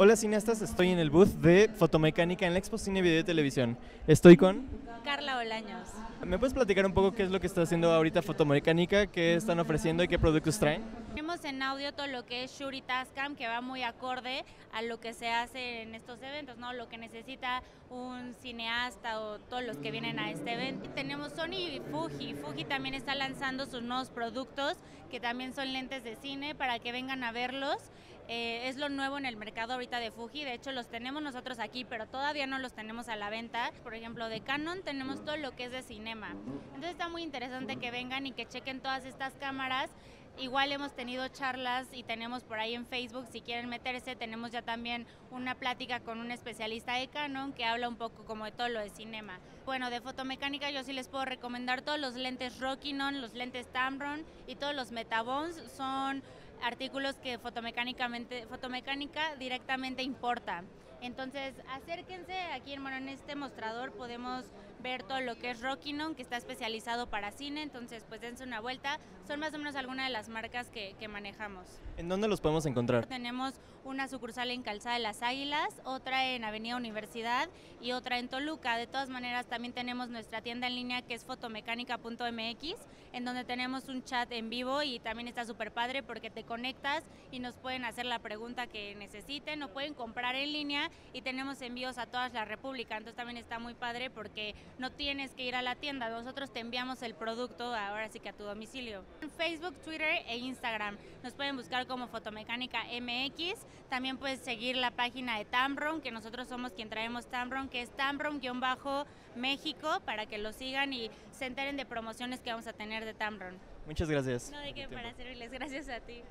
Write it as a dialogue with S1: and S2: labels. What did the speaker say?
S1: Hola cineastas, estoy en el booth de fotomecánica en la Expo Cine Video y Televisión. Estoy con...
S2: Carla Olaños.
S1: ¿Me puedes platicar un poco qué es lo que está haciendo ahorita fotomecánica, qué están ofreciendo y qué productos traen?
S2: Tenemos en audio todo lo que es Shuri Tascam, que va muy acorde a lo que se hace en estos eventos, ¿no? Lo que necesita un cineasta o todos los que vienen a este evento. Tenemos Sony y Fuji. Fuji también está lanzando sus nuevos productos, que también son lentes de cine, para que vengan a verlos. Eh, es lo nuevo en el mercado ahorita de Fuji, de hecho los tenemos nosotros aquí, pero todavía no los tenemos a la venta. Por ejemplo, de Canon tenemos todo lo que es de cinema. Entonces está muy interesante que vengan y que chequen todas estas cámaras. Igual hemos tenido charlas y tenemos por ahí en Facebook, si quieren meterse, tenemos ya también una plática con un especialista de Canon que habla un poco como de todo lo de cinema. Bueno, de fotomecánica yo sí les puedo recomendar todos los lentes Rockinon, los lentes Tamron y todos los Metabons son artículos que fotomecánicamente, fotomecánica directamente importa. Entonces, acérquense aquí en este mostrador podemos ver todo lo que es Rockinon, que está especializado para cine, entonces pues dense una vuelta. Son más o menos algunas de las marcas que, que, manejamos.
S1: ¿En dónde los podemos encontrar?
S2: Tenemos una sucursal en Calzada de las Águilas, otra en Avenida Universidad y otra en Toluca. De todas maneras, también tenemos nuestra tienda en línea que es fotomecánica.mx, en donde tenemos un chat en vivo y también está súper padre porque te conectas y nos pueden hacer la pregunta que necesiten o pueden comprar en línea y tenemos envíos a toda la República. Entonces también está muy padre porque no tienes que ir a la tienda, nosotros te enviamos el producto ahora sí que a tu domicilio. En Facebook, Twitter e Instagram nos pueden buscar como Fotomecánica MX. También puedes seguir la página de Tamron, que nosotros somos quien traemos Tamron, que es Tamron-México, para que lo sigan y se enteren de promociones que vamos a tener de Tamron.
S1: Muchas gracias.
S2: No de qué, para servirles. Gracias a ti.